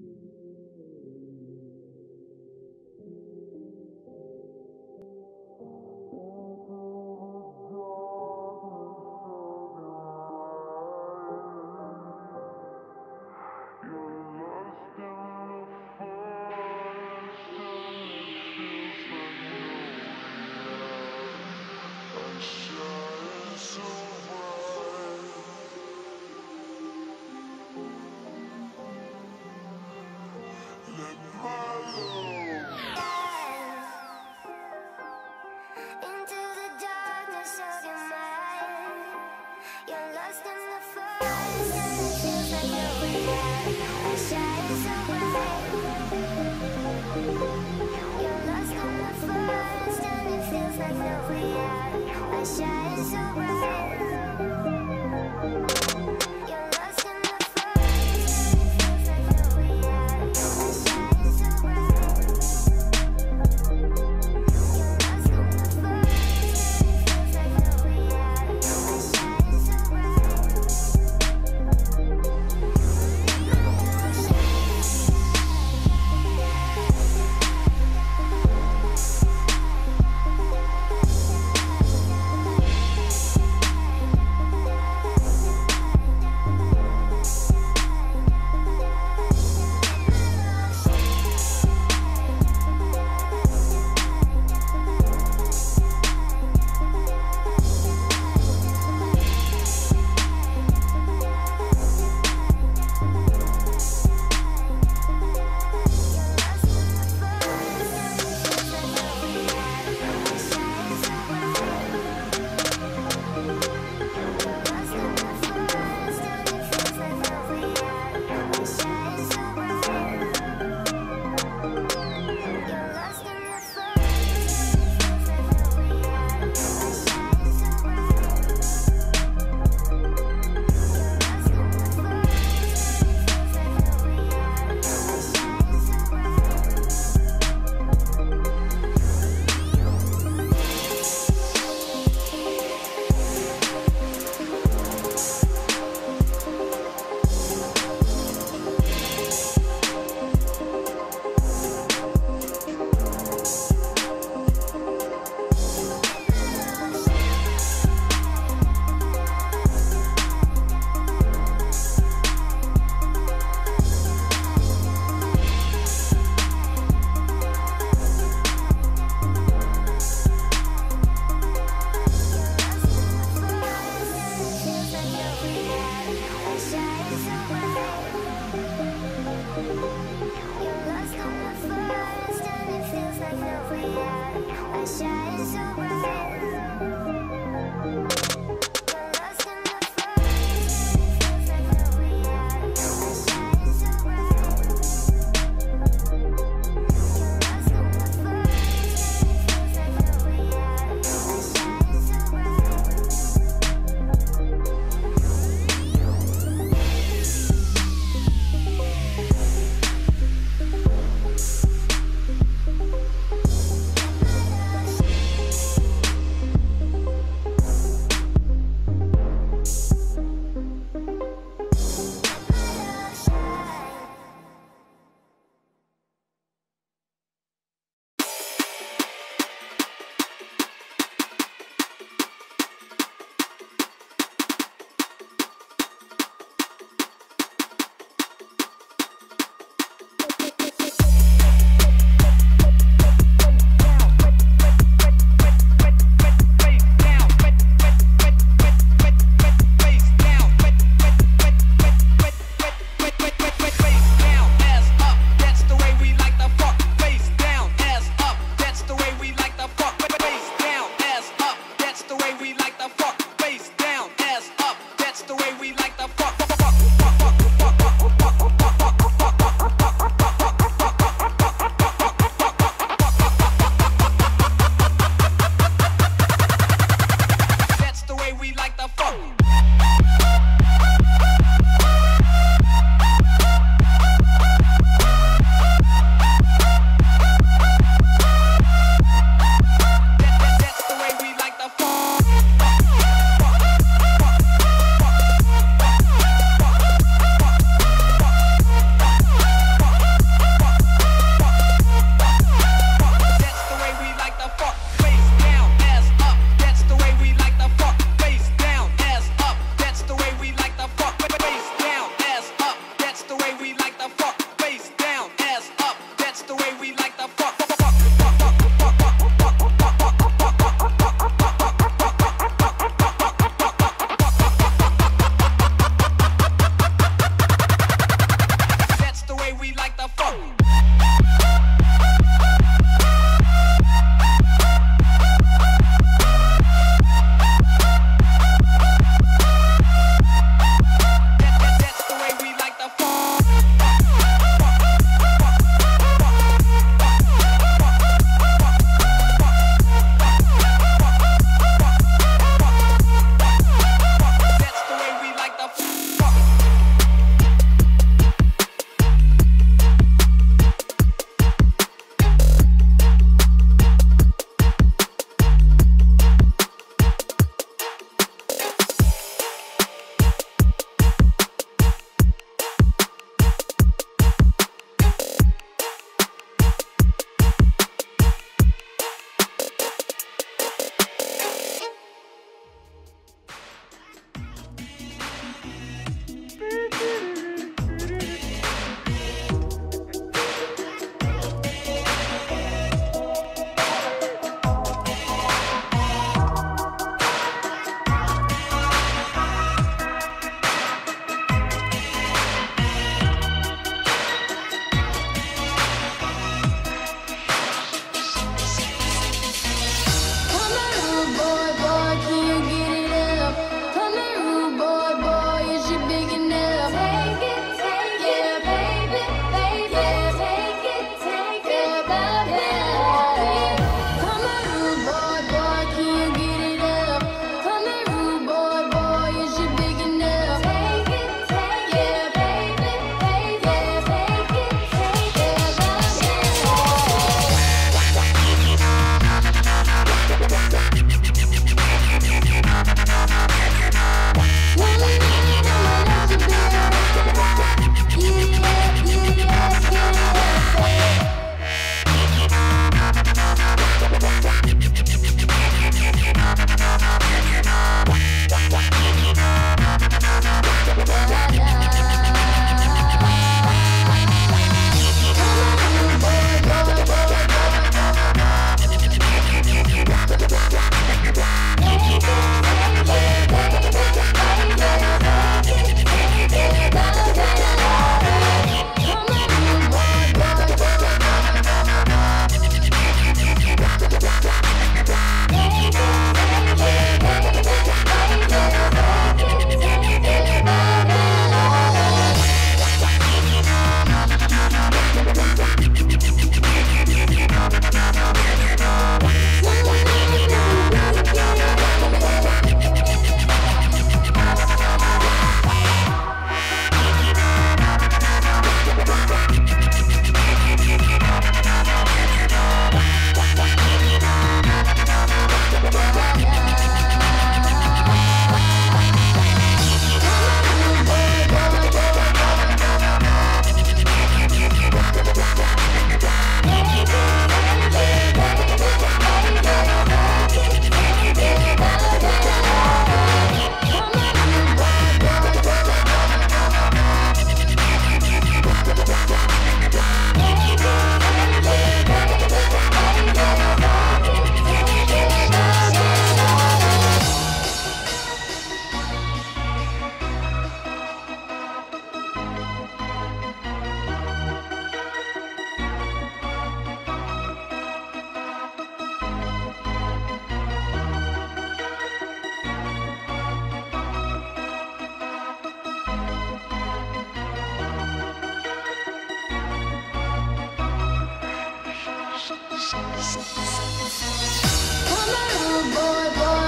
Mm-hmm. I shine so bright. Come on, boy, boy,